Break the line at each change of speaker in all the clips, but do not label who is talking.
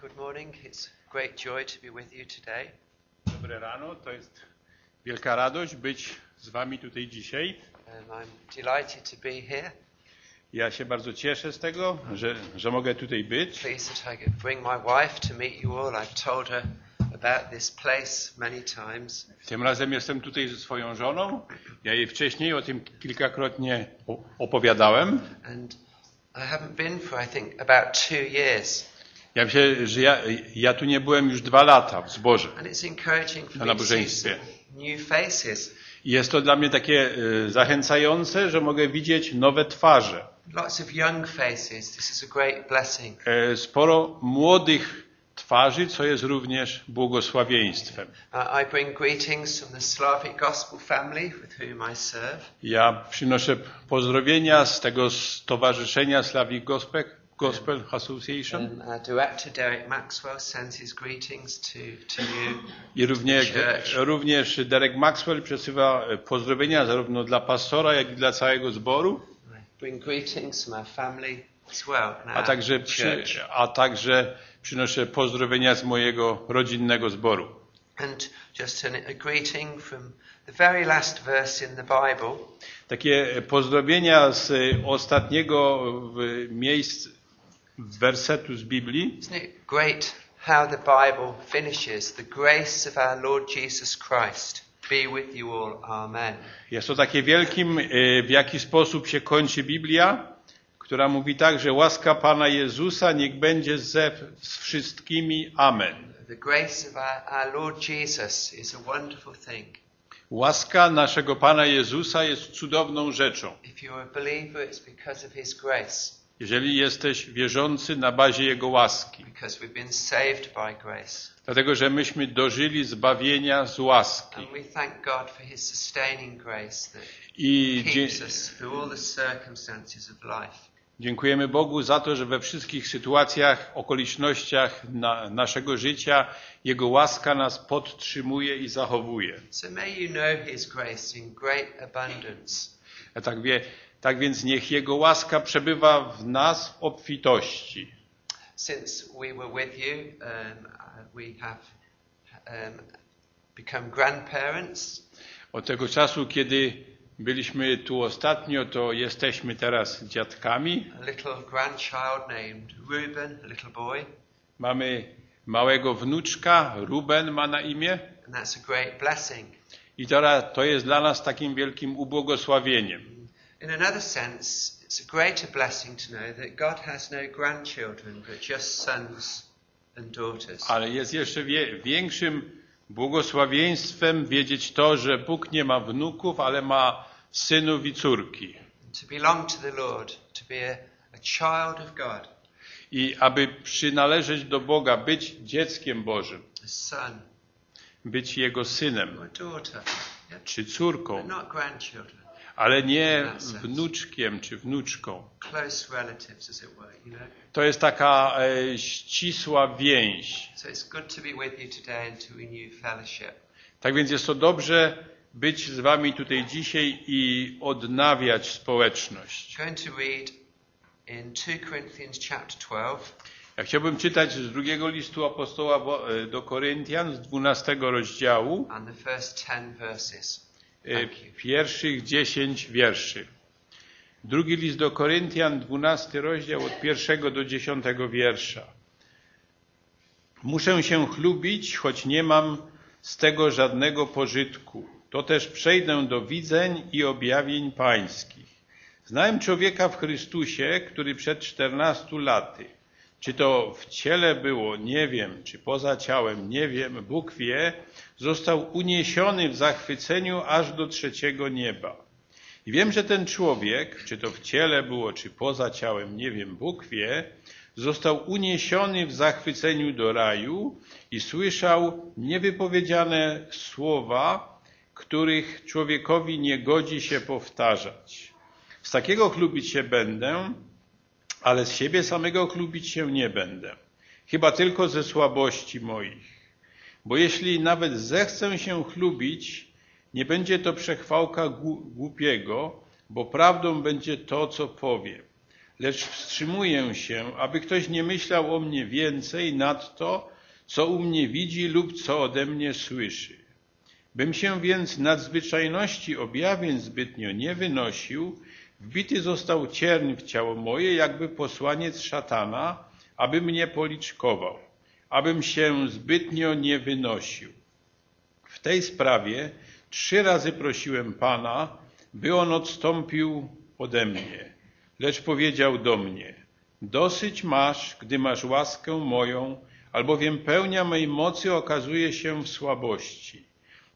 Good morning. It's great joy to be with you today.
Dobre rano, to jest wielka radość być z Wami tutaj dzisiaj.
Um, I'm delighted to be here.
Ja się bardzo cieszę z tego, że, że mogę tutaj być.
Pleased that I could bring my wife to meet you all. I've told her about this place many times.
Tym razem jestem tutaj ze swoją żoną. Ja jej wcześniej o tym kilkakrotnie opowiadałem.
And I haven't been for, I think, about two years.
Ja myślę, że ja, ja tu nie byłem już dwa lata w zborze. Na nabożeństwie. I jest to dla mnie takie e, zachęcające, że mogę widzieć nowe twarze. E, Sporo młodych twarzy, co jest również błogosławieństwem.
Uh.
Ja przynoszę pozdrowienia z tego stowarzyszenia Slavic Gospel, Gospel Association
And uh, director Derek Maxwell sends his greetings to, to you.
i również, również Derek Maxwell przesyła pozdrowienia zarówno dla pastora, jak i dla całego zboru, a także, przy, a także przynoszę pozdrowienia z mojego rodzinnego zboru.
And just a greeting from the very last verse in the Bible.
Takie pozdrowienia z ostatniego w- miejsc wersetu z Biblii.
Isn't it great how the Bible finishes? The grace of our Lord Jesus Christ be with you all. Amen.
Jest to takie wielkim, e, w jaki sposób się kończy Biblia, która mówi tak, że łaska Pana Jezusa niech będzie ze z wszystkimi. Amen.
The grace of our, our Lord Jesus is a wonderful thing.
Łaska naszego Pana Jezusa jest cudowną rzeczą.
If you're a believer, it's because of His grace,
Jeżeli jesteś wierzący na bazie Jego łaski.
because we've been saved by grace.
Dlatego, że myśmy dożyli zbawienia z łaski. I dziękujemy Bogu za to, że we wszystkich sytuacjach, okolicznościach na, naszego życia Jego łaska nas podtrzymuje i zachowuje.
So may you know His grace in great abundance.
A tak, wie, tak więc niech Jego łaska przebywa w nas w obfitości.
Since we were with you, um, we have um, become grandparents.
Od tego czasu, kiedy byliśmy tu ostatnio, to jesteśmy teraz dziadkami.
A little grandchild named Reuben, a little boy,
Mamy małego wnuczka, Ruben ma na imię.
and that's a great blessing.
I teraz to jest dla nas takim wielkim ubłogosławieniem.
In another sense, it's a greater blessing to know that God has no grandchildren, but just sons and daughters.
Ale jest jeszcze wie, większym błogosławieństwem wiedzieć to, że Bóg nie ma wnuków, ale ma synów i córki.
To belong to the Lord, to be a, a child of God,
I aby przynależeć do Boga, być dzieckiem Bożym,
son
być Jego synem
daughter, yeah?
czy córką,
but not grandchildren,
ale nie wnuczkiem czy wnuczką. To jest taka e, ścisła więź. Tak więc jest to dobrze być z Wami tutaj dzisiaj i odnawiać społeczność.
I'm going to read in 2 Corinthians chapter 12,
Ja chciałbym czytać z drugiego listu apostoła e, do Koryntian z 12 rozdziału
and the first 10 verses. Thank you.
pierwszych 10 wierszy. Drugi list do Koryntian, 12 rozdział od pierwszego do 10 wiersza. Muszę się chlubić, choć nie mam z tego żadnego pożytku. To też przejdę do widzeń i objawień pańskich. Znałem człowieka w Chrystusie, który przed 14 laty, czy to w ciele było, nie wiem, czy poza ciałem, nie wiem, Bóg wie, został uniesiony w zachwyceniu aż do trzeciego nieba. I wiem, że ten człowiek, czy to w ciele było, czy poza ciałem, nie wiem, Bóg wie, został uniesiony w zachwyceniu do raju i słyszał niewypowiedziane słowa, których człowiekowi nie godzi się powtarzać. Z takiego chlubić się będę, ale z siebie samego chlubić się nie będę. Chyba tylko ze słabości moich. Bo jeśli nawet zechcę się chlubić, nie będzie to przechwałka głupiego, bo prawdą będzie to, co powiem. lecz wstrzymuję się, aby ktoś nie myślał o mnie więcej nad to, co u mnie widzi lub co ode mnie słyszy. Bym się więc nadzwyczajności objawień zbytnio nie wynosił, wbity został cierń w ciało moje, jakby posłaniec szatana, aby mnie policzkował, abym się zbytnio nie wynosił. W tej sprawie trzy razy prosiłem Pana, by On odstąpił ode mnie. Lecz powiedział do mnie, dosyć masz, gdy masz łaskę moją, albowiem pełnia mej mocy okazuje się w słabości.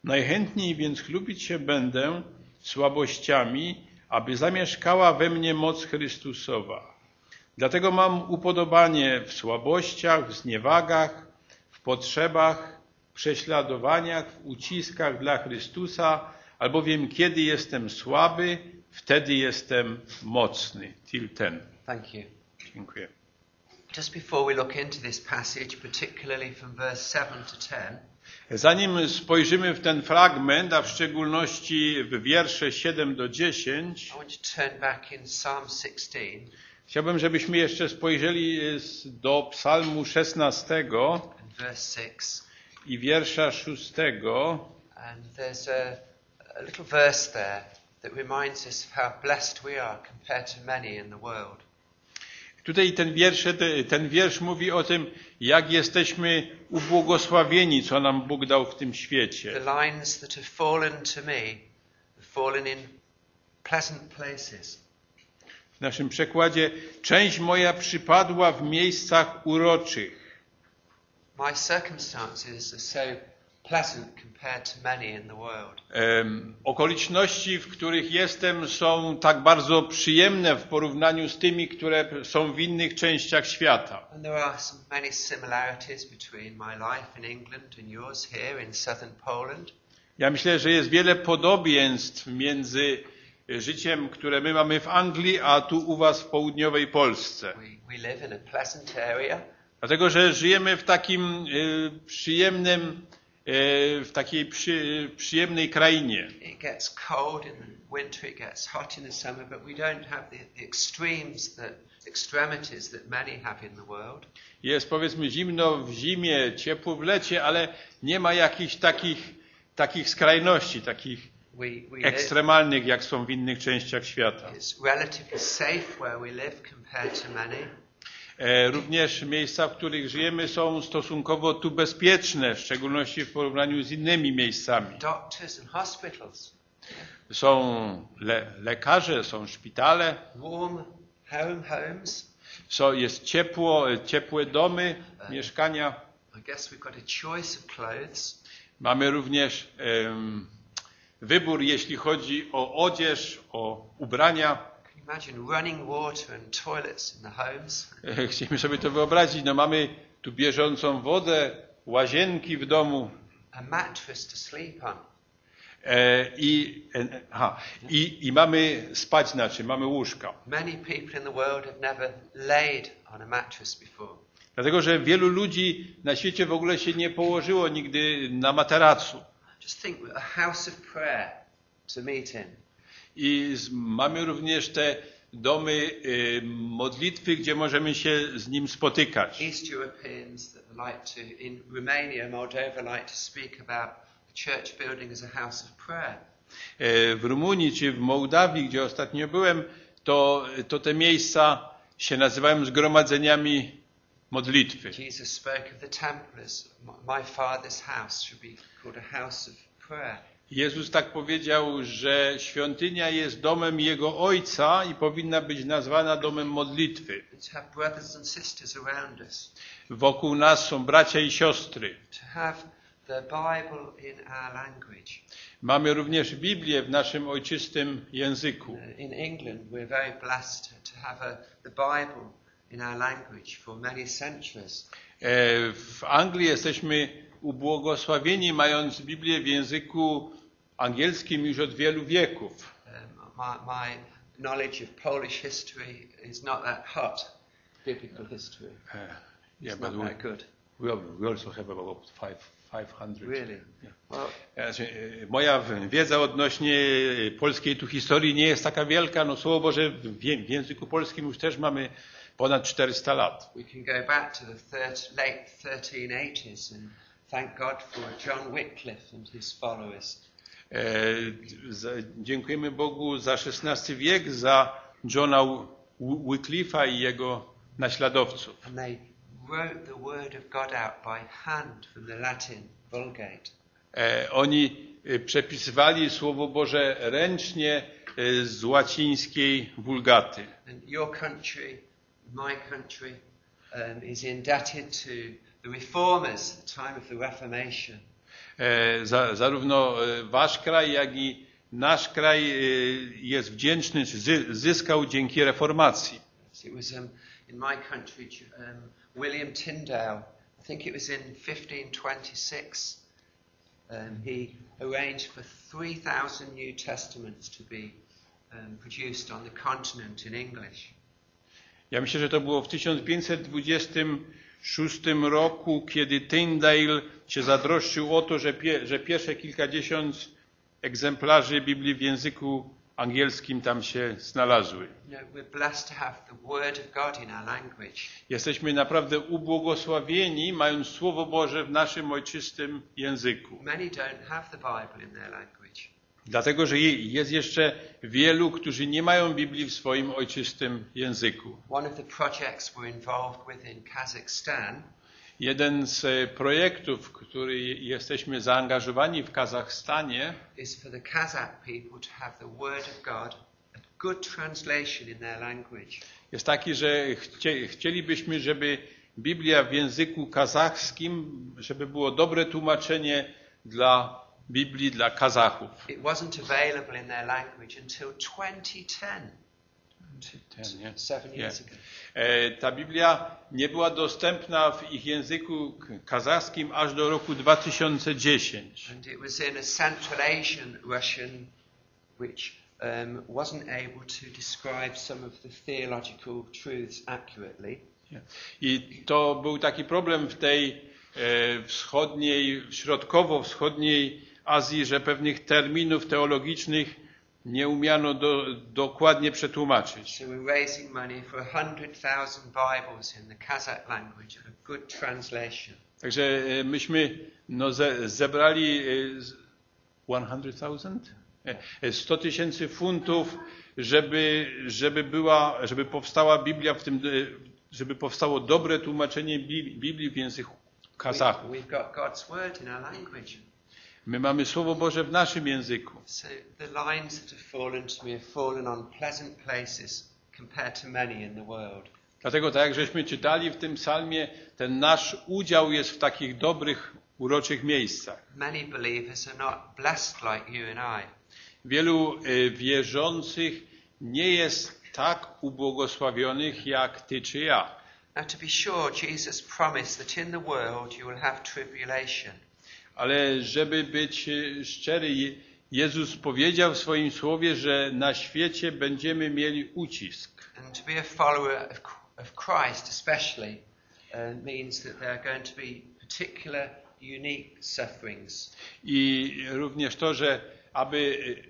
Najchętniej więc chlubić się będę słabościami, aby zamieszkała we mnie moc Chrystusowa. Dlatego mam upodobanie w słabościach, w zniewagach, w potrzebach, prześladowaniach, w uciskach dla Chrystusa, albowiem kiedy jestem słaby, wtedy jestem mocny. Till ten.
Thank you.
Dziękuję.
Just before we look into this passage, particularly from verse 7 to 10,
Zanim spojrzymy w ten fragment, a w szczególności w wiersze 7 do 10,
I want to turn back in Psalm 16
chciałbym, żebyśmy jeszcze spojrzeli do psalmu 16
and verse 6.
i wiersza 6.
And there's a, a little verse there that reminds us of how blessed we are compared to many in the world.
Tutaj ten wiersz, ten wiersz mówi o tym, jak jesteśmy ubłogosławieni, co nam Bóg dał w tym
The
świecie.
lines that have fallen to me have fallen in pleasant places.
W naszym przekładzie część moja przypadła w miejscach uroczych.
My circumstances are so pleasant compared to many in the world.
Em, okoliczności, w których jestem, są tak bardzo przyjemne w porównaniu z tymi, które są w innych częściach świata. Ja myślę, że jest wiele podobieństw między życiem, które my mamy w Anglii, a tu u was w południowej Polsce. Dlatego, że żyjemy w takim y, przyjemnym, w takiej przy, przyjemnej krainie. Jest powiedzmy zimno w zimie, ciepło w lecie, ale nie ma jakichś takich, takich skrajności, takich ekstremalnych, jak są w innych częściach świata.
it's relatively safe where we live compared to many.
E, Również miejsca, w których żyjemy są stosunkowo tu bezpieczne, w szczególności w porównaniu z innymi miejscami. Są le lekarze, są szpitale,
warm home homes.
są, jest ciepło, ciepłe domy, mieszkania.
I guess we've got a choice of clothes.
Mamy również em, wybór, jeśli chodzi o odzież, o ubrania.
Imagine running water and toilets in the homes?
Chcemy sobie to wyobrazić. No mamy tu bieżącą wodę, łazienki w domu
A mattress to sleep on.
e, i, e, aha, i, i mamy spać na czym? Mamy łóżka.
Many people in the world have never laid on a mattress before.
Dlatego, że wielu ludzi na świecie w ogóle się nie położyło nigdy na materacu.
Just think a house of prayer to meet in.
I mamy również te domy y, modlitwy, gdzie możemy się z nim spotykać.
East Europeans that like to, in Romania, Moldova, like to speak about church building as a house of prayer.
E, W Rumunii czy w Mołdawii, gdzie ostatnio byłem, to, to te miejsca się nazywają zgromadzeniami modlitwy.
Jesus spoke of the temple as "My- my father's house should be called a house of prayer.
Jezus tak powiedział, że świątynia jest domem Jego Ojca i powinna być nazwana domem modlitwy. Wokół nas są bracia i siostry. Mamy również Biblię w naszym ojczystym języku.
Uh, in England, we're very blessed to have a, the Bible in our language for many centuries.
E, W Anglii jesteśmy ubłogosławieni, mając Biblię w języku angielskim już od wielu wieków.
Um, my, my knowledge of Polish history is not that hot, biblical history. It's
Yeah, but we,
good.
We, we also have about five, 500.
Really?
Yeah.
Well,
Znaczy, e, Moja wiedza odnośnie e, polskiej tu historii nie jest taka wielka. No Słowo Boże w, w języku polskim już też mamy ponad 400 lat.
we can go back to the thir- late 1380s and thank God for John Wycliffe and his followers.
E, dziękujemy Bogu za XVI wiek, za Johna Wy- Wycliffe'a i jego naśladowców. E, Oni e, przepisywali Słowo Boże ręcznie z łacińskiej wulgaty.
And your country, my country, um, is indebted to the reformers at the time of the Reformation.
E, Za, zarówno e, wasz kraj, jak i nasz kraj e, jest wdzięczny, czy zy, zyskał dzięki reformacji.
It was um, in my country, um, William Tyndale, I think it was in 1526, um, he arranged for 3,000 New Testaments to be um, produced on the continent in English.
Ja myślę, że to było w 1526 roku, kiedy Tyndale się zadroszczył o to, że, pie, że pierwsze kilkadziesiąt egzemplarzy Biblii w języku angielskim tam się znalazły. Jesteśmy naprawdę ubłogosławieni, mając Słowo Boże w naszym ojczystym języku. Dlatego, że je- jest jeszcze wielu, którzy nie mają Biblii w swoim ojczystym języku.
One of the projects we're involved with in Kazakhstan
Jeden z e, projektów, w który jesteśmy zaangażowani w Kazachstanie,
is for the Kazakh people to have the Word of God, a good translation in their language.
jest taki, że chcie, chcielibyśmy, żeby Biblia w języku kazachskim, żeby było dobre tłumaczenie dla Biblii dla Kazachów.
It wasn't available in their language until 2010,
Ten, nie?
seven years
Nie.
ago.
E, Ta Biblia nie była dostępna w ich języku kazachskim aż do roku 2010.
And it was in a Central Asian Russian which um, wasn't able to describe some of the theological truths accurately.
I to był taki problem w tej e, wschodniej, środkowo-wschodniej Azji, że pewnych terminów teologicznych nie umiano do, dokładnie przetłumaczyć.
So we're raising money for 100,000 Bibles in the Kazakh language, a good translation.
Także e, myśmy no, ze, zebrali e, z- 100,000? E, e, 100 tysięcy funtów, żeby, żeby, była, żeby powstała Biblia w tym, żeby powstało dobre tłumaczenie Bi- Biblii w języku Kazachów.
We, we've got God's Word in our language.
My mamy Słowo Boże w naszym języku.
So the lines that have fallen to me have fallen on pleasant places compared to many in the world.
Dlatego tak jak żeśmy czytali w tym psalmie, ten nasz udział jest w takich dobrych, uroczych miejscach.
Many believers are not blessed like you and I.
Wielu e, wierzących nie jest tak ubłogosławionych jak ty czy ja.
Now, to be sure, Jesus promised that in the world you will have tribulation.
Ale żeby być e, szczery, Je- Jezus powiedział w swoim słowie, że na świecie będziemy mieli ucisk.
And to be a follower of, of Christ, especially, uh, means that there are going to be particular, unique sufferings.
I również to, że aby e,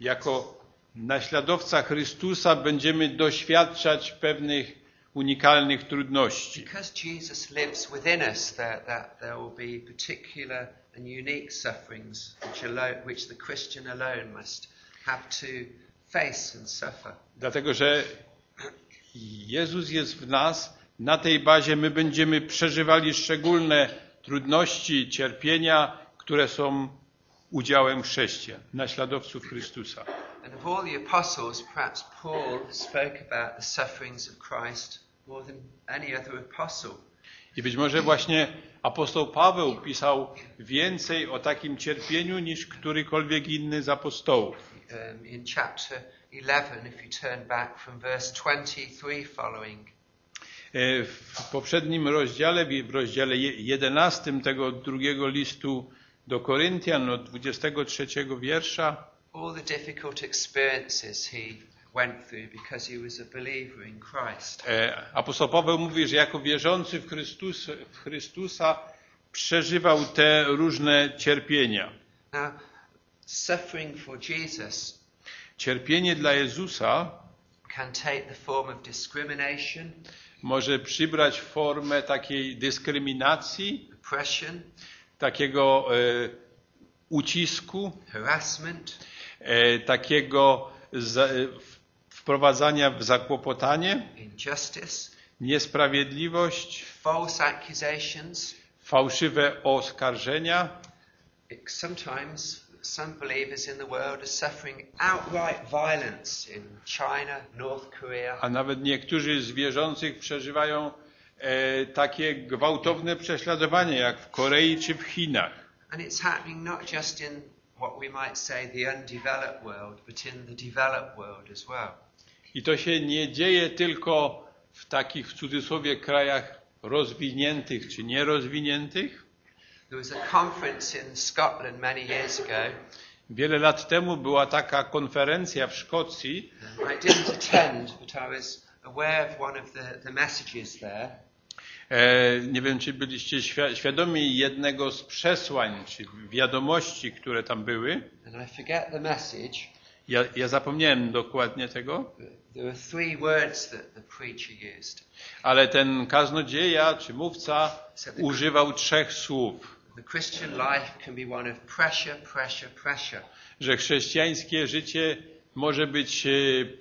jako naśladowca Chrystusa będziemy doświadczać pewnych unikalnych trudności.
Because Jesus lives within us, there, that there will be particular and unique sufferings which, alone, which the Christian alone must have to face and suffer.
Dlatego, że Jezus jest w nas, na tej bazie my będziemy przeżywali szczególne trudności, cierpienia, które są udziałem chrześcijan, naśladowców Chrystusa.
And of all the apostles, perhaps Paul spoke about the sufferings of Christ more than any other apostle.
I być może właśnie apostoł Paweł pisał więcej o takim cierpieniu niż którykolwiek inny z apostołów.
Um, in chapter 11, if you turn back from verse 23 following,
E, W poprzednim rozdziale, w rozdziale je- 11 tego drugiego listu do Koryntian od 23 wiersza
all the difficult experiences he went through because he was a believer in Christ.
E, Apostoł Paweł mówi, że jako wierzący w, Chrystus, w Chrystusa przeżywał te różne cierpienia.
Now, suffering for Jesus
Cierpienie dla Jezusa
can take the form of discrimination,
może przybrać formę takiej dyskryminacji,
oppression,
takiego e, ucisku,
harassment,
e, takiego w- wprowadzania w zakłopotanie, niesprawiedliwość,
false accusations.
fałszywe oskarżenia.
Sometimes some believers in the world are suffering outright violence in China, North Korea,
A nawet niektórzy z wierzących przeżywają e, takie gwałtowne prześladowanie, jak w Korei czy w Chinach.
and it's happening not just in what we might say the undeveloped world, but in the developed world as well.
I to się nie dzieje tylko w takich w cudzysłowie krajach rozwiniętych czy nierozwiniętych.
There was a conference in Scotland many years ago.
Wiele lat temu była taka konferencja w Szkocji.
I didn't attend, but I was aware of one of the, the messages there.
E, nie wiem, czy byliście świ- świadomi jednego z przesłań czy wiadomości, które tam były.
And I forget the message.
Ja, ja zapomniałem dokładnie tego,
but There were three words that the preacher used.
ale ten kaznodzieja czy mówca używał trzech słów. Że chrześcijańskie życie może być e,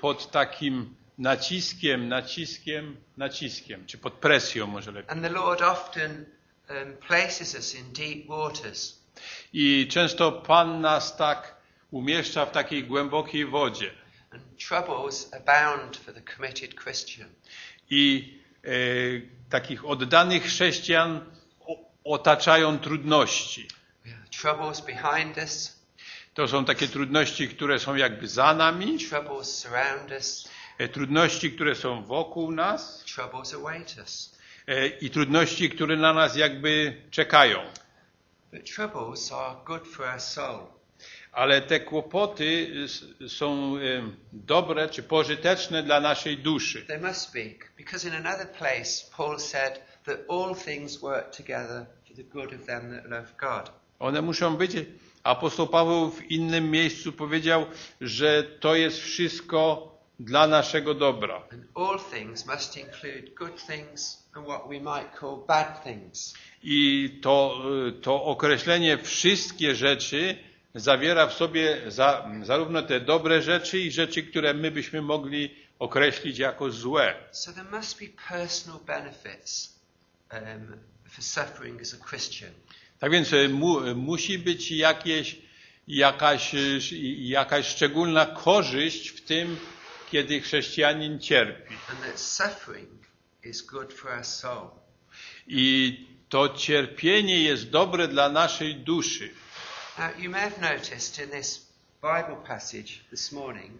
pod takim naciskiem, naciskiem, naciskiem, czy pod presją może lepiej.
And the Lord often um, places us in deep waters.
I często Pan nas tak umieszcza w takiej głębokiej wodzie.
And troubles abound for the committed Christian.
I e, takich oddanych chrześcijan otaczają trudności.
We have troubles behind us,
To są takie trudności, które są jakby za nami,
troubles surround us,
e, trudności, które są wokół nas
troubles await us.
e, i trudności, które na nas jakby czekają.
But troubles are good for our soul.
Ale te kłopoty s- są em, dobre czy pożyteczne dla naszej duszy.
They must be, because in another place Paul said that all things work together for the good of them that love God.
One muszą być. Apostoł Paweł w innym miejscu powiedział, że to jest wszystko dla naszego dobra.
And all things must include good things and what we might call bad things.
I to, y, to określenie wszystkie rzeczy zawiera w sobie za, zarówno te dobre rzeczy i rzeczy, które my byśmy mogli określić jako złe.
So there must be personal benefits um, for suffering as a Christian.
Tak więc e, mu, musi być jakieś, jakaś, e, jakaś szczególna korzyść w tym, kiedy chrześcijanin cierpi.
And that suffering is good for our soul.
I to cierpienie jest dobre dla naszej duszy.
Now, you may have noticed in this Bible passage this morning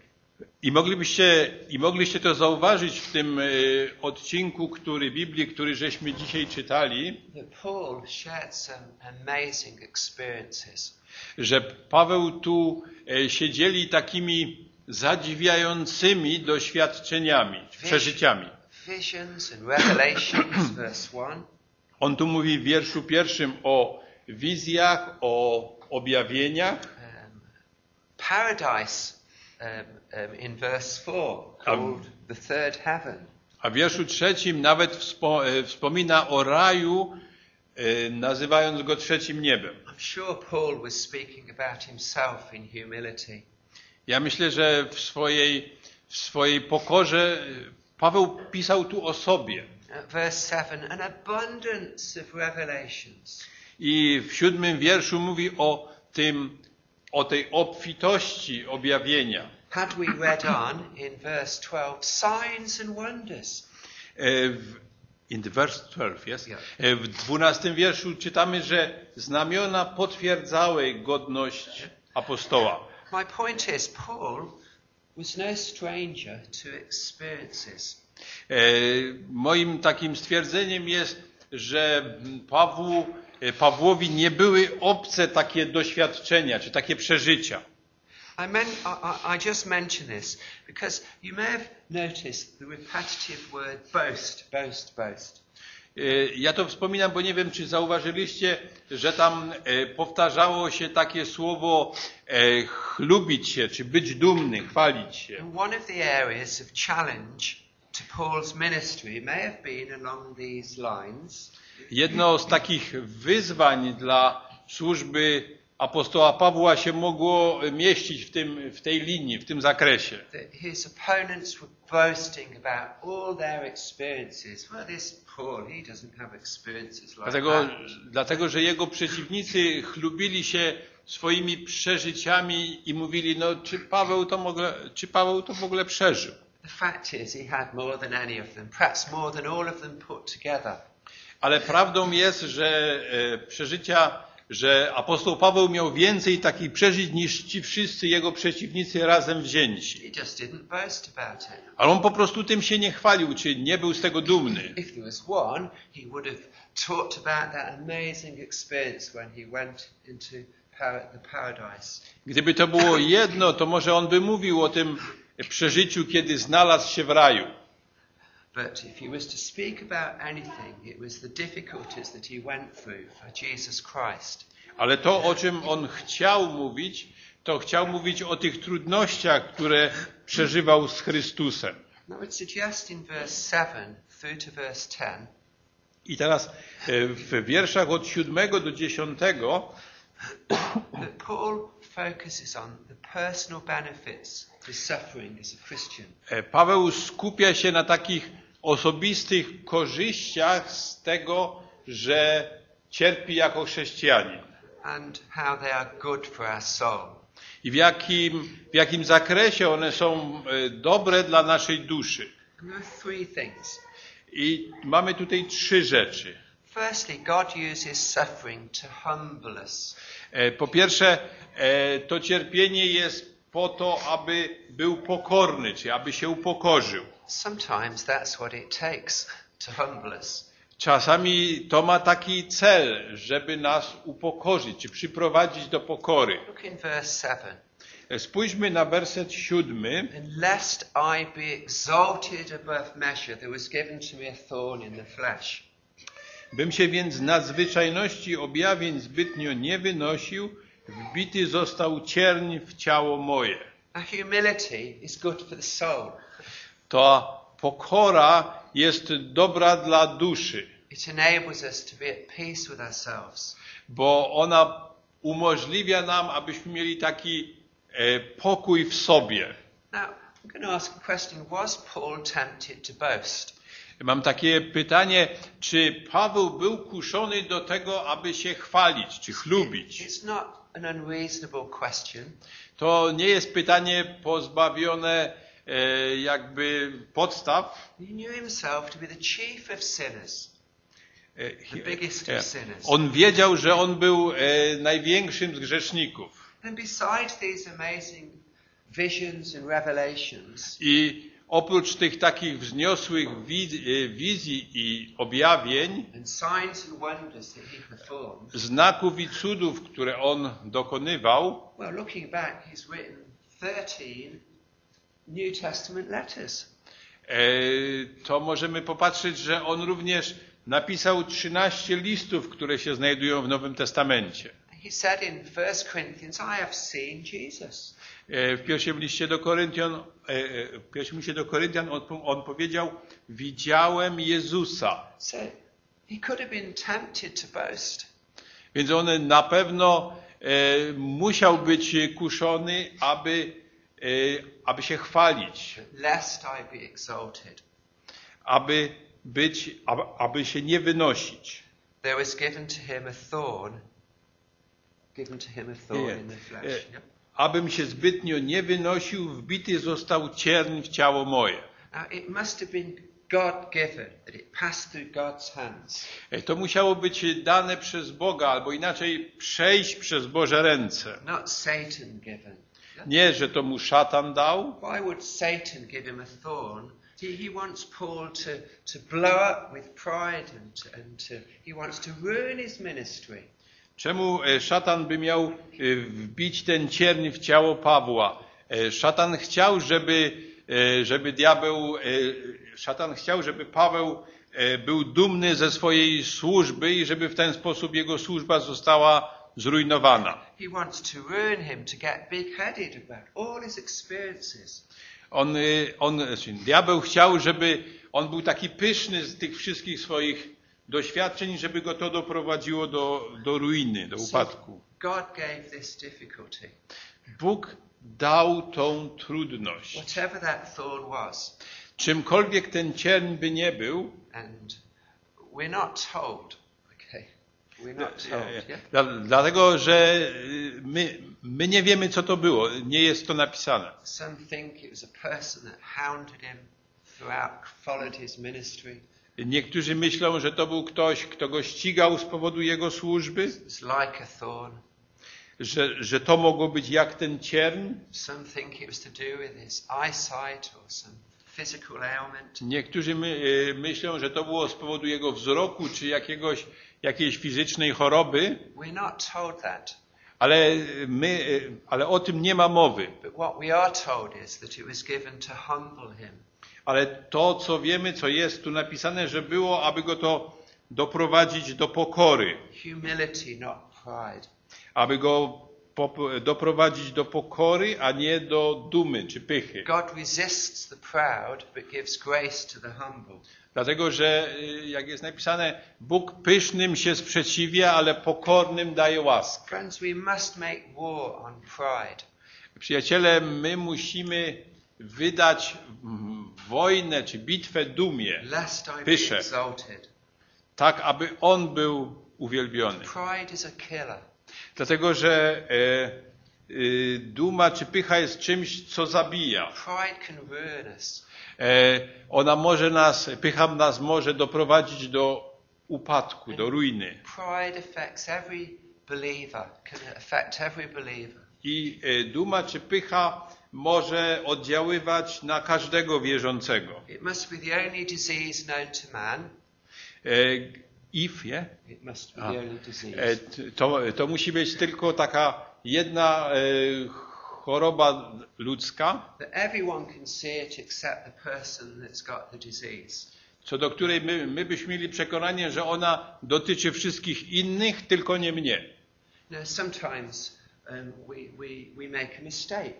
I moglibyście, I mogliście to zauważyć w tym e, odcinku, który Biblii, który żeśmy dzisiaj czytali,
that Paul shared some amazing experiences.
że Paweł tu e, się dzieli takimi zadziwiającymi doświadczeniami, przeżyciami.
Visions and revelations, verse 1.
On tu mówi w wierszu pierwszym o wizjach, o objawieniach,
Um, paradise um, um, in verse 4, called the third heaven.
a w wierszu trzecim nawet wspo, e, wspomina o raju, e, nazywając go trzecim niebem.
I'm sure Paul was speaking about himself in humility.
Ja myślę, że w swojej, w swojej pokorze e, Paweł pisał tu o sobie.
Verse 7 an abundance of revelations.
I w siódmym wierszu mówi o tym, o tej obfitości objawienia.
Had we read on in verse 12, signs and wonders.
E, w- In the verse 12, yes? E, W dwunastym wierszu czytamy, że znamiona potwierdzały godność apostoła.
My point is, Paul was no stranger to experiences.
E, Moim takim stwierdzeniem jest, że Pawłu, e, Pawłowi nie były obce takie doświadczenia, czy takie przeżycia.
I, men- I, I, just mention this because you may have noticed the repetitive word boast, boast, boast.
E, Ja to wspominam, bo nie wiem, czy zauważyliście, że tam e, powtarzało się takie słowo e, chlubić się, czy być dumny, chwalić się.
And one of the areas of challenge to Paul's ministry may have been along these lines.
Jedno z takich wyzwań dla służby apostoła Pawła się mogło mieścić w, tym, w tej linii, w tym zakresie. Dlatego, dlatego, że jego przeciwnicy chlubili się swoimi przeżyciami i mówili, no czy Paweł to, mogę, czy Paweł to w ogóle przeżył.
The fact is, he had more than any of them, perhaps more than all of them put together.
Ale prawdą jest, że e, przeżycia, że apostoł Paweł miał więcej takich przeżyć niż ci wszyscy jego przeciwnicy razem wzięci. Ale on po prostu tym się nie chwalił, czy nie był z tego dumny.
If there was one, he would have talked about that amazing experience when he went into par- the paradise.
Gdyby to było jedno, to może on by mówił o tym przeżyciu, kiedy znalazł się w raju.
But if he was to speak about anything, it was the difficulties that he went through for Jesus Christ.
Ale to, o czym on chciał mówić, to chciał mówić o tych trudnościach, które przeżywał z Chrystusem.
I would suggest in verse 7 through to verse 10
I teraz e, w wierszach od 7 do 10
that Paul focuses on the personal benefits of suffering as a Christian.
e, Paweł skupia się na takich osobistych korzyściach z tego, że cierpi jako chrześcijanin.
and how they are good for our soul.
I w jakim, w jakim zakresie one są e, dobre dla naszej duszy. I mamy tutaj trzy rzeczy. E, Po pierwsze, e, to cierpienie jest po to, aby był pokorny, czy aby się upokorzył.
Sometimes that's what it takes to humble us.
Czasami to ma taki cel, żeby nas upokorzyć, czy przyprowadzić do pokory.
Look in verse 7.
E, Spójrzmy na werset siódmy.
Lest I be exalted above measure, there was given to me a thorn in the flesh.
Bym się więc nadzwyczajności objawień zbytnio nie wynosił, wbity został cierń w ciało moje.
Now, humility is good for the soul.
Ta pokora jest dobra dla duszy,
It enables us to be at peace with ourselves.
bo ona umożliwia nam, abyśmy mieli taki e, pokój w sobie.
Now, I'm going to ask a question. Was Paul tempted to boast?
Mam takie pytanie, czy Paweł był kuszony do tego, aby się chwalić, czy chlubić?
It's not an unreasonable question.
To nie jest pytanie pozbawione jakby podstaw. E,
of sinners.
On wiedział, że on był e, największym z grzeszników. I oprócz tych takich wzniosłych e, wizji i objawień, znaków i cudów, które on dokonywał,
well, looking back, he's written 13 New Testament letters.
e, to możemy popatrzeć, że on również napisał 13 listów, które się znajdują w Nowym Testamencie.
He said in 1 Corinthians, I have seen Jesus.
W pierwszym liście do Koryntian, e, e, w pierwszym liście do Koryntian on, on powiedział, widziałem Jezusa.
So he could have been tempted to boast.
Więc on na pewno musiał być kuszony, aby, aby się chwalić,
lest I be exalted.
aby być, aby, aby się nie wynosić.
There was given to him a thorn, given to him a thorn
Nie,
in the flesh.
e,
Yep.
Abym się zbytnio nie wynosił, wbity został cierń w ciało moje.
Now it must have been God given, that it passed through God's hands.
E, To musiało być dane przez Boga, albo inaczej przejść przez Boże ręce.
not Satan given.
Nie, że to mu szatan dał,
Why would Satan give him a thorn? He, he wants Paul to, to blow up with pride and, to, and to, he wants to ruin his ministry.
Czemu e, szatan by miał e, wbić ten cierń w ciało Pawła? E, Szatan chciał, żeby, żeby diabeł, szatan chciał, żeby Paweł był dumny ze swojej służby i żeby w ten sposób jego służba została zrujnowana. On, y, on, znaczy, diabeł chciał, żeby on był taki pyszny z tych wszystkich swoich doświadczeń, żeby go to doprowadziło do, do ruiny, do upadku. Bóg dał tą trudność. Czymkolwiek ten cierń by nie był,
And we're not told. Okay. We're not told. Yeah?
Dla, dlatego że y, my, my nie wiemy, co to było. Nie jest to napisane. Niektórzy myślą, że to był ktoś, kto go ścigał z powodu jego służby, że, że to mogło być jak ten cierń.
Some think it was to do with his eyesight or some.
Niektórzy my, y, myślą, że to było z powodu jego wzroku czy jakiegoś, jakiejś fizycznej choroby,
We're not told that.
ale, my, y, ale o tym nie ma mowy. Ale to, co wiemy, co jest tu napisane, że było, aby go to doprowadzić do pokory,
Humility, not pride.
aby go doprowadzić do pokory, a nie do dumy czy pychy.
God resists the proud, but gives grace to the humble.
Dlatego, że y, jak jest napisane, Bóg pysznym się sprzeciwia, ale pokornym daje łaskę.
Friends, we must make war on pride.
Przyjaciele, my musimy wydać wojnę czy bitwę dumie, Pysze. tak aby on był uwielbiony.
Pride is a killer.
Dlatego, że e, e, duma czy pycha jest czymś, co zabija. E, ona może nas, pycha nas może doprowadzić do upadku, do ruiny. I e, duma czy pycha może oddziaływać na każdego wierzącego.
It must be the only disease known to man.
If, nie?
Disease.
E, To, to musi być tylko taka jedna e, choroba ludzka, co do której my, my byśmy mieli przekonanie, że ona dotyczy wszystkich innych, tylko nie mnie.
Sometimes um, a.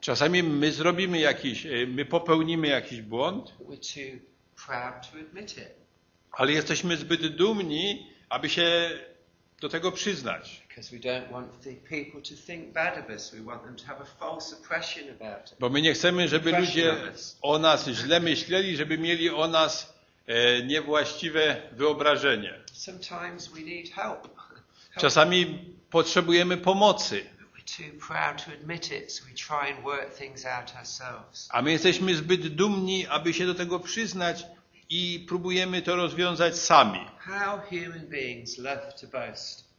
Czasami my zrobimy jakiś, e, my popełnimy jakiś błąd,
We're too proud to admit it
ale jesteśmy zbyt dumni, aby się do tego przyznać. Bo my nie chcemy, żeby ludzie o nas źle myśleli, żeby mieli o nas e, niewłaściwe wyobrażenie. Czasami potrzebujemy pomocy, a my jesteśmy zbyt dumni, aby się do tego przyznać i próbujemy to rozwiązać sami.
How human beings love to boast.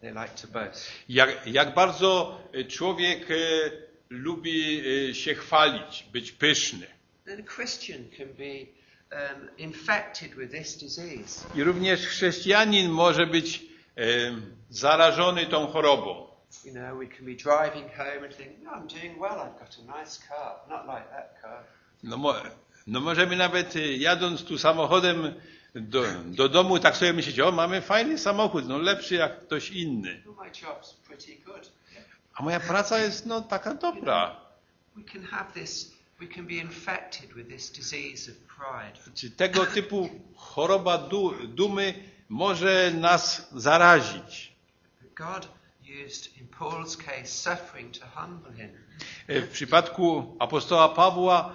They, like to boast.
Jak, jak bardzo e, człowiek e, lubi e, się chwalić, być pyszny.
Um.
I również chrześcijanin może być zarażony tą chorobą.
You know, we can be driving home and think, no, I'm doing well, I've got a nice car. Not like that car.
No, no możemy nawet e, jadąc tu samochodem do, do domu tak sobie myśleć, o mamy fajny samochód, no lepszy jak ktoś inny. A moja praca jest no taka dobra. Czy tego typu choroba du, dumy może nas zarazić? E, W przypadku apostoła Pawła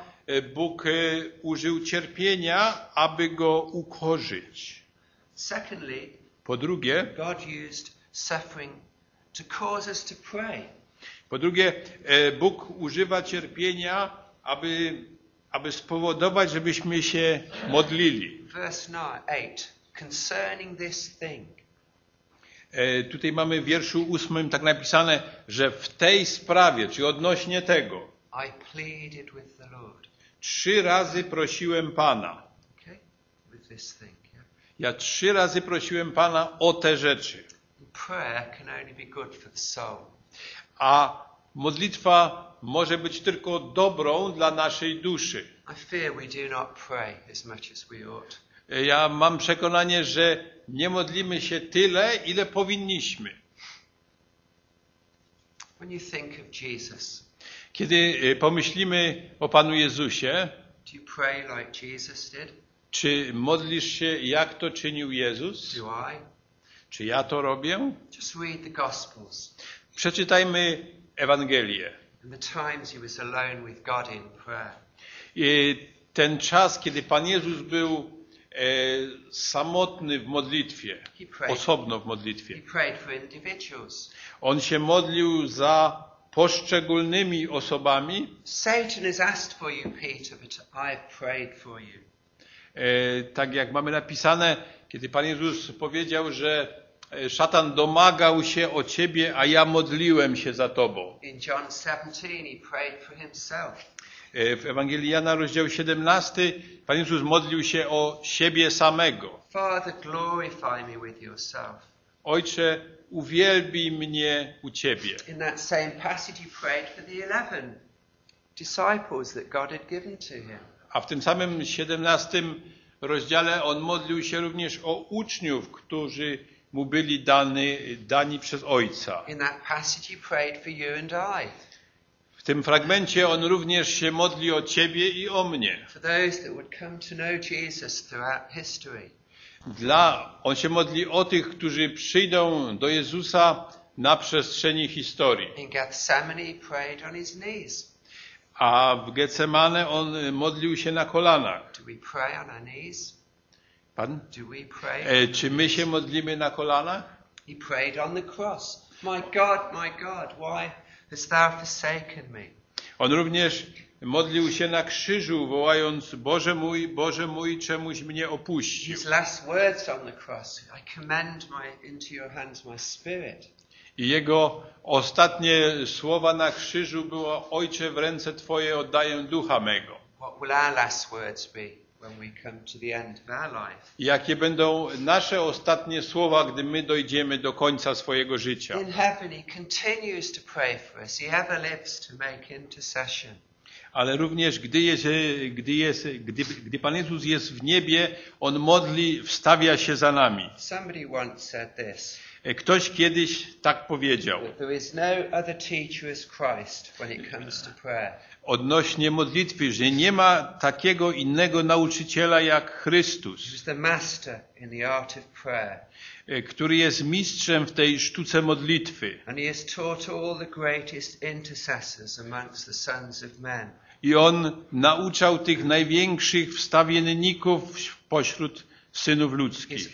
Bóg e, użył cierpienia, aby go ukorzyć.
Secondly,
Po drugie,
God used suffering to cause us to pray.
po drugie e, Bóg używa cierpienia, aby, aby spowodować, żebyśmy się modlili.
Verse 9, 8, concerning this thing.
E, Tutaj mamy w wierszu ósmym tak napisane, że w tej sprawie, czy odnośnie tego,
I pleaded with the Lord.
Trzy razy prosiłem Pana. Ja trzy razy prosiłem Pana o te rzeczy. A modlitwa może być tylko dobrą dla naszej duszy. Ja mam przekonanie, że nie modlimy się tyle, ile powinniśmy.
When you think of Jesus,
Kiedy y, pomyślimy o Panu Jezusie, czy modlisz się, jak to czynił Jezus? Czy ja to robię?
Just read the Gospels
Przeczytajmy Ewangelię.
and the times he was alone with God in prayer.
I ten czas, kiedy Pan Jezus był e, samotny w modlitwie, osobno w
He
modlitwie.
prayed for individuals.
On się modlił za poszczególnymi osobami,
Satan has asked for you, Peter, but I've prayed for you.
e, tak jak mamy napisane, kiedy Pan Jezus powiedział, że e, szatan domagał się o ciebie, a ja modliłem się za tobą.
In John 17, he prayed for himself.
E, W Ewangelii Jana, rozdział 17, Pan Jezus modlił się o siebie samego.
Father, glorify me with yourself.
Ojcze, uwielbij mnie u Ciebie.
In that same passage, he prayed for the 11 disciples that God had given to him.
A w tym samym 17 rozdziale on modlił się również o uczniów, którzy mu byli dani, dani przez Ojca.
In that passage, he prayed for you and I,
W tym fragmencie on również się modli o Ciebie i o mnie.
for those that would come to know Jesus throughout history.
Dla, on się modli o tych, którzy przyjdą do Jezusa na przestrzeni historii.
In Gethsemane, he prayed on his knees.
A w Getsemane on modlił się na kolanach.
Do we pray on our knees?
Pan?
Do we pray?
E, czy my się modlimy na kolanach?
He prayed on the cross. My God, my God, why hast thou forsaken me?
On również modlił się na krzyżu, wołając: Boże mój, Boże mój, czemuś mnie opuścił.
I
jego ostatnie słowa na krzyżu było: Ojcze, w ręce Twoje oddaję ducha mego.
What will our last words be
jakie będą nasze ostatnie słowa, gdy my dojdziemy do końca swojego życia? Ale również gdy, jest, gdy, jest, gdy, gdy Pan Jezus jest w niebie, On modli, wstawia się za nami.
Somebody once said this
Ktoś kiedyś tak powiedział.
no
odnośnie modlitwy, że nie ma takiego innego nauczyciela jak Chrystus, e, który jest mistrzem w tej sztuce modlitwy. I on nauczał tych największych wstawienników pośród synów ludzkich.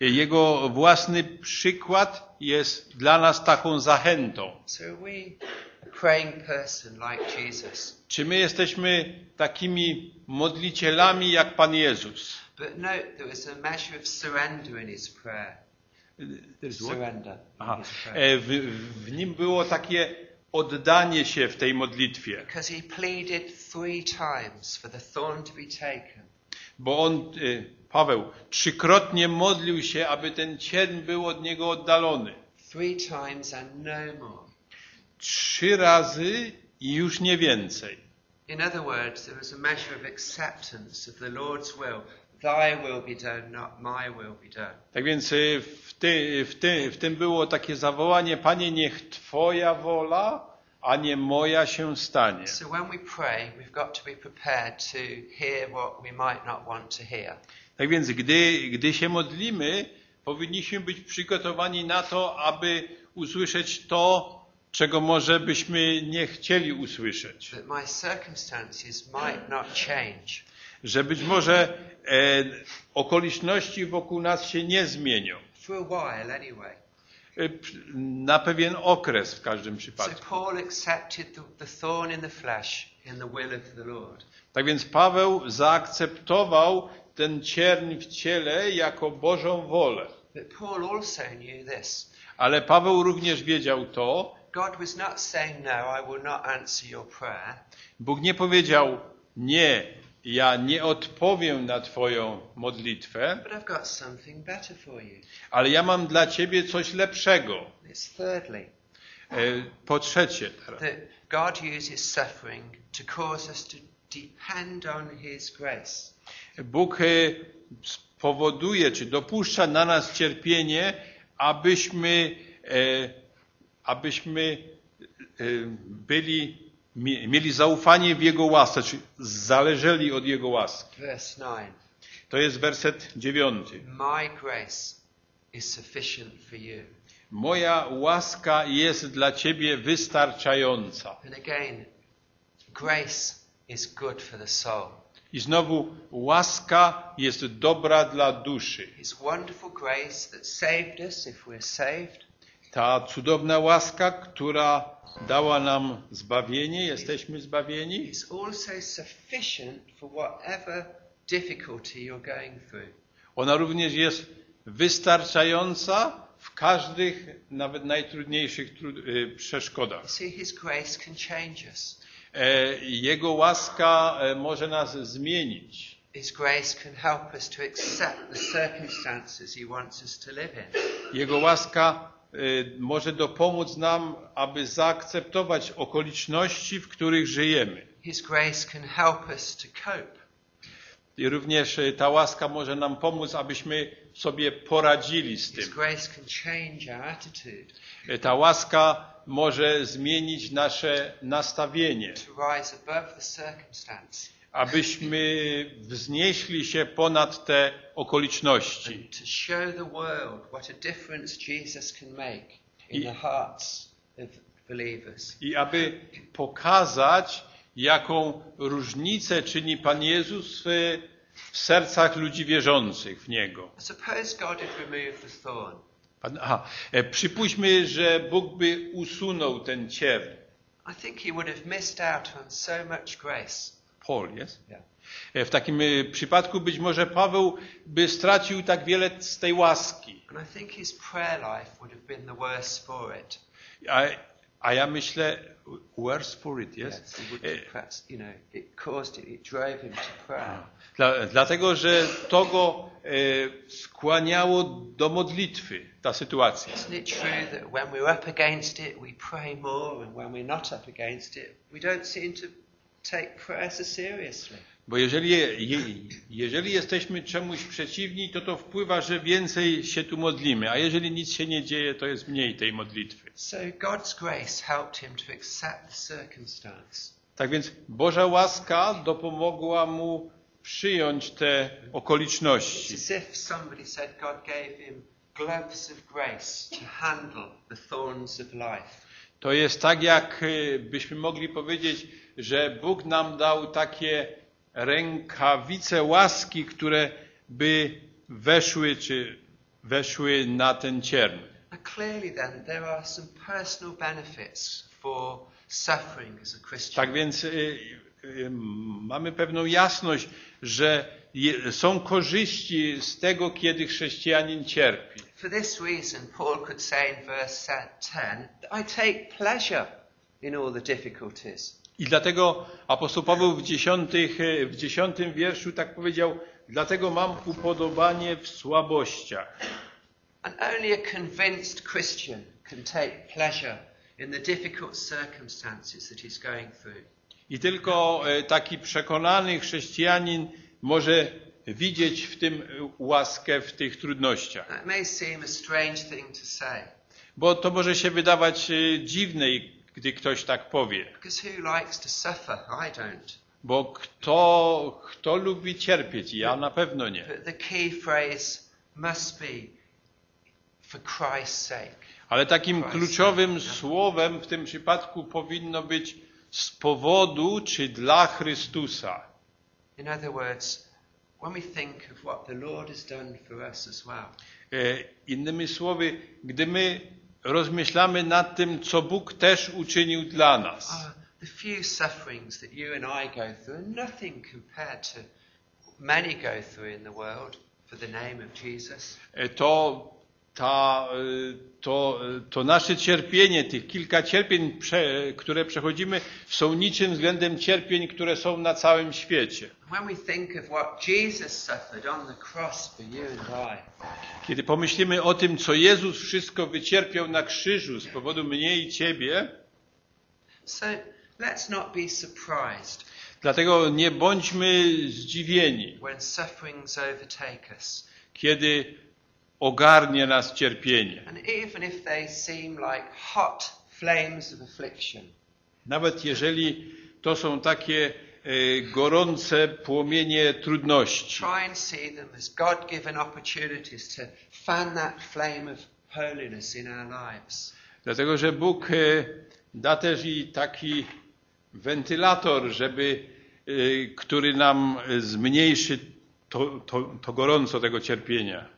Jego własny przykład jest dla nas taką zachętą. Czy my jesteśmy takimi modlicielami jak Pan Jezus?
But note there was a measure of surrender in his prayer. Surrender
Aha. E, W, w nim było takie oddanie się w tej modlitwie.
Because he pleaded three times for the thorn to be taken.
Bo on, y, Paweł, trzykrotnie modlił się, aby ten cień był od niego oddalony.
No.
Trzy razy i już nie więcej.
In other words, there was a measure of acceptance of the Lord's will. Thy will be done, not my will be done.
Tak więc y, w, ty, w, ty, w tym było takie zawołanie, Panie, niech Twoja wola, a nie moja się stanie.
So when we pray, we've got to be prepared to hear what we might not want to hear.
Tak więc gdy, gdy się modlimy, powinniśmy być przygotowani na to, aby usłyszeć to, czego może byśmy nie chcieli usłyszeć.
That my circumstances might not change.
Że być może e, okoliczności wokół nas się nie zmienią. E, na pewien okres w każdym przypadku. Tak więc Paweł zaakceptował ten cierń w ciele jako Bożą wolę. Ale Paweł również wiedział to.
No.
Bóg nie powiedział, nie, ja nie odpowiem na Twoją modlitwę,
but I've got something better for you.
ale ja mam dla Ciebie coś lepszego. E, Po trzecie, teraz.
God uses suffering to cause us to depend on His grace.
Bóg e, spowoduje, czy dopuszcza na nas cierpienie, abyśmy, e, abyśmy byli, mieli zaufanie w Jego łasce, czy zależeli od Jego łaski.
Verse 9
To jest werset dziewiąty.
My grace is sufficient for you.
Moja łaska jest dla Ciebie wystarczająca.
And again, grace is good for the soul.
I znowu łaska jest dobra dla duszy.
His wonderful grace that saved us if we're saved
Ta cudowna łaska, która dała nam zbawienie, jesteśmy zbawieni, ona również jest wystarczająca w każdych, nawet najtrudniejszych tru- y, przeszkodach. E, Jego łaska e, może nas zmienić. Jego łaska może dopomóc nam, aby zaakceptować okoliczności, w których żyjemy.
His grace can help us to cope.
I również e, ta łaska może nam pomóc, abyśmy sobie poradzili z
His
tym.
grace can change our attitude
E, Ta łaska może zmienić nasze nastawienie,
to rise above the circumstance
abyśmy wznieśli się ponad te okoliczności I- aby pokazać, jaką różnicę czyni Pan Jezus w, w sercach ludzi wierzących w Niego. Pan, aha, e, przypuśćmy, że Bóg by usunął ten cierń.
I think he would have missed out on so much grace.
Paul jest? E, W takim e, przypadku być może Paweł by stracił tak wiele z tej łaski. A, a ja myślę, worse for it,
Yes,
jest? Dla, dlatego, że to go e, skłaniało do modlitwy, ta sytuacja.
Isn't
Bo jeżeli, je, jeżeli jesteśmy czemuś przeciwni, to to wpływa, że więcej się tu modlimy, a jeżeli nic się nie dzieje, to jest mniej tej modlitwy.
So God's grace helped him to accept the circumstance.
Tak więc Boża łaska dopomogła mu przyjąć te okoliczności.
to
jest tak, jak y, byśmy mogli powiedzieć, że Bóg nam dał takie rękawice łaski, które by weszły, czy weszły na ten cierń. Tak więc y, y, mamy pewną jasność, że je, są korzyści z tego, kiedy chrześcijanin cierpi.
For this reason, Paul could say in verse 10 that I take pleasure in all the difficulties.
I dlatego apostoł Paweł w, dziesiątych, y, w dziesiątym wierszu tak powiedział, dlatego mam upodobanie w słabościach.
And only a convinced Christian can take pleasure in the difficult circumstances that he's going through.
I tylko e, taki przekonany chrześcijanin może widzieć w tym e, łaskę w tych trudnościach.
That may seem a strange thing to say,
Bo to może się wydawać e, dziwne, gdy ktoś tak powie.
suffer?
Bo kto, kto lubi cierpieć? Ja na pewno nie. Ale takim kluczowym słowem w tym przypadku powinno być z powodu czy dla Chrystusa.
In other words, when we think of what the Lord has done for us as well,
E, Innymi słowy, gdy my rozmyślamy nad tym, co Bóg też uczynił dla nas.
uh, the few sufferings that you and I go through are nothing compared to many go through in the world for the name of Jesus.
E, to ta, y, to, to nasze cierpienie, tych kilka cierpień, które przechodzimy, są niczym względem cierpień, które są na całym świecie. Kiedy pomyślimy o tym, co Jezus wszystko wycierpiał na krzyżu z powodu mnie i ciebie,
so let's not be surprised
dlatego nie bądźmy zdziwieni, kiedy ogarnie nas cierpienie. Nawet jeżeli to są takie e, gorące płomienie trudności. Dlatego, że Bóg e, da też i taki wentylator, żeby, e, który nam zmniejszy to, to, to gorąco tego cierpienia.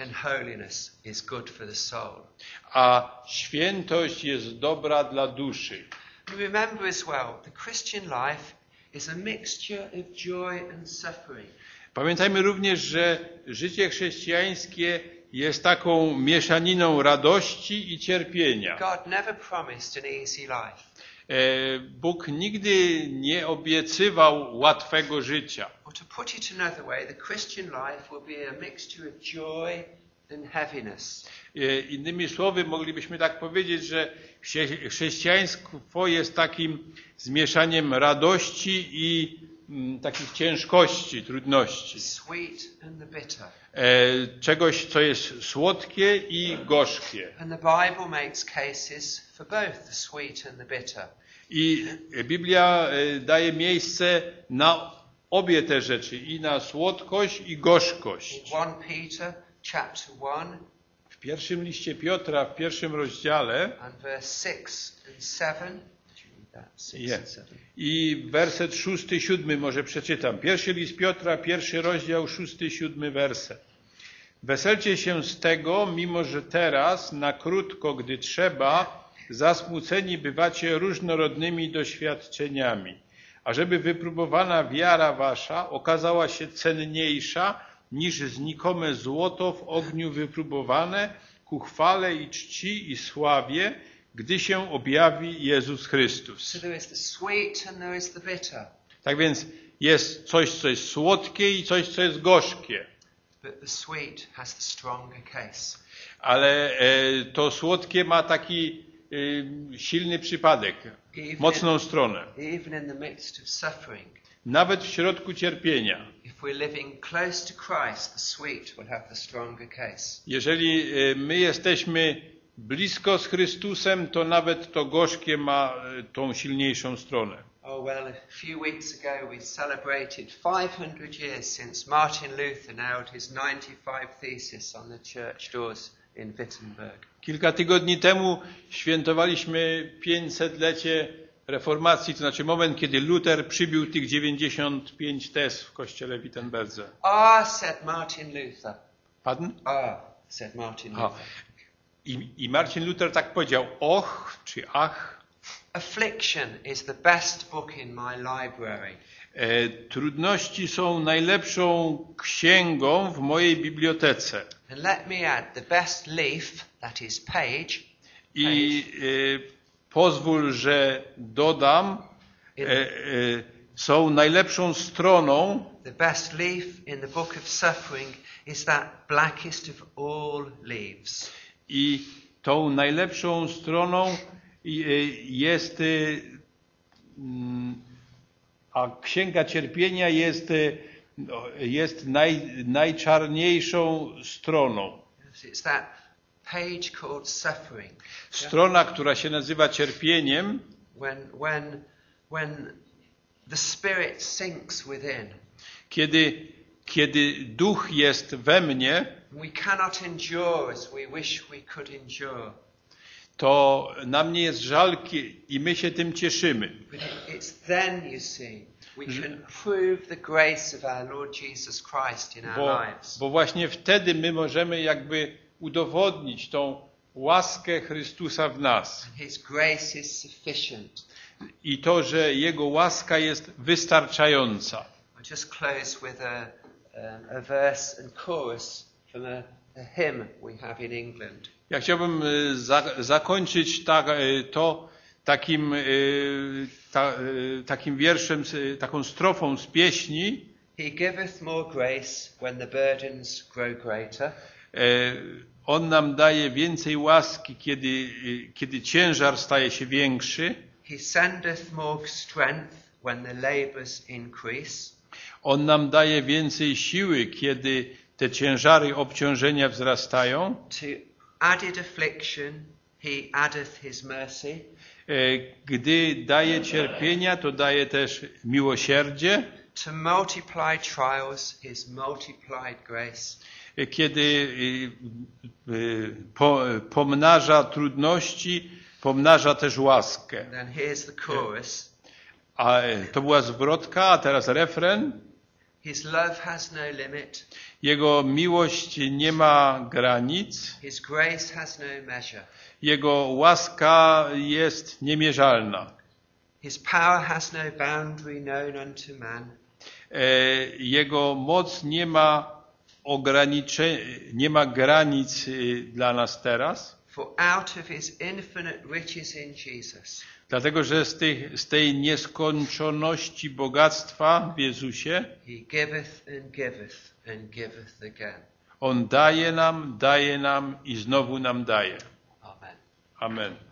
And holiness is good for the soul.
A świętość jest dobra dla duszy.
Remember as well, the Christian life is a mixture of joy and suffering.
Pamiętajmy również, że życie chrześcijańskie jest taką mieszaniną radości i cierpienia.
God never promised an easy life.
E, Bóg nigdy nie obiecywał łatwego życia. E, Innymi słowy, moglibyśmy tak powiedzieć, że chrze- chrześcijaństwo jest takim zmieszaniem radości i takich ciężkości, trudności.
The sweet and the bitter.
E, Czegoś, co jest słodkie i gorzkie.
And the Bible makes cases for both the sweet and the bitter.
I Biblia e, daje miejsce na obie te rzeczy, i na słodkość, i gorzkość.
In 1 Peter chapter 1
W pierwszym liście Piotra, w pierwszym rozdziale,
and verse 6 and 7. Did you read that? 6
Yeah.
and 7.
i werset szósty, siódmy może przeczytam. Pierwszy list Piotra, pierwszy rozdział, szósty, siódmy werset. Weselcie się z tego, mimo że teraz, na krótko, gdy trzeba, zasmuceni bywacie różnorodnymi doświadczeniami, ażeby wypróbowana wiara wasza okazała się cenniejsza niż znikome złoto w ogniu wypróbowane ku chwale i czci i sławie, gdy się objawi Jezus Chrystus.
So there is the sweet and there is the bitter.
Tak więc jest coś, co jest słodkie i coś, co jest gorzkie.
But the sweet has the stronger case.
Ale e, to słodkie ma taki e, silny przypadek, mocną stronę. Nawet w środku cierpienia. Jeżeli e, my jesteśmy blisko z Chrystusem, to nawet to gorzkie ma e, tą silniejszą stronę.
Oh, well, a few weeks ago we celebrated 500 years since Martin Luther nailed his 95 thesis on the church doors in Wittenberg.
Kilka tygodni temu świętowaliśmy 500-lecie reformacji, to znaczy moment, kiedy Luther przybił tych 95 tez w kościele w Wittenberdze.
Ah, said Martin Luther.
Pardon?
Ah, said Martin. Luther.
I, I Marcin Luther tak powiedział, och czy ach,
Affliction is the best book in my library.
e, trudności są najlepszą księgą w mojej bibliotece.
And let me add, the best leaf, that is page,
I e, pozwól, że dodam, e, e, są najlepszą stroną
the best leaf in the book of suffering is that blackest of all leaves.
I tą najlepszą stroną e, jest, e, mm, a księga cierpienia jest, e, no, jest naj, najczarniejszą stroną. Strona, która się nazywa cierpieniem,
When, when, when the spirit sinks within,
kiedy, kiedy duch jest we mnie,
we cannot endure as we wish we could endure.
to na mnie jest żal i my się tym cieszymy.
But it- it's then, you see, we can prove the grace of our Lord Jesus Christ in our
Bo,
lives.
bo właśnie wtedy my możemy jakby udowodnić tą łaskę Chrystusa w nas.
His grace is sufficient.
I to, że Jego łaska jest wystarczająca.
I'll just close with a, um, a verse and chorus from a, a hymn we have in England.
Ja chciałbym e, za, zakończyć tak, e, to takim, e, ta, takim wierszem, taką strofą z pieśni.
He giveth more grace when the burdens grow greater.
E, On nam daje więcej łaski, kiedy, kiedy ciężar staje się większy.
He sendeth more strength when the labours increase.
On nam daje więcej siły, kiedy te ciężary obciążenia wzrastają.
To added affliction, he addeth his mercy.
E, Gdy daje cierpienia, to daje też miłosierdzie.
To multiply trials, his multiplied grace.
E, Kiedy e, po, pomnaża trudności, pomnaża też łaskę.
Then here's the chorus.
A to była zwrotka, a teraz refren.
His love has no limit.
Jego miłość nie ma granic.
No.
Jego łaska jest niemierzalna.
No.
E, Jego moc nie ma ograniczeń, nie ma granic y, dla nas teraz, dlatego że z tej, z tej nieskończoności bogactwa w Jezusie
he giveth and giveth and giveth again.
On daje nam, daje nam i znowu nam daje.
Amen.
Amen.